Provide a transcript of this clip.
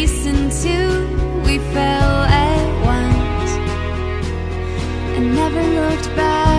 race to we fell at once and never looked back.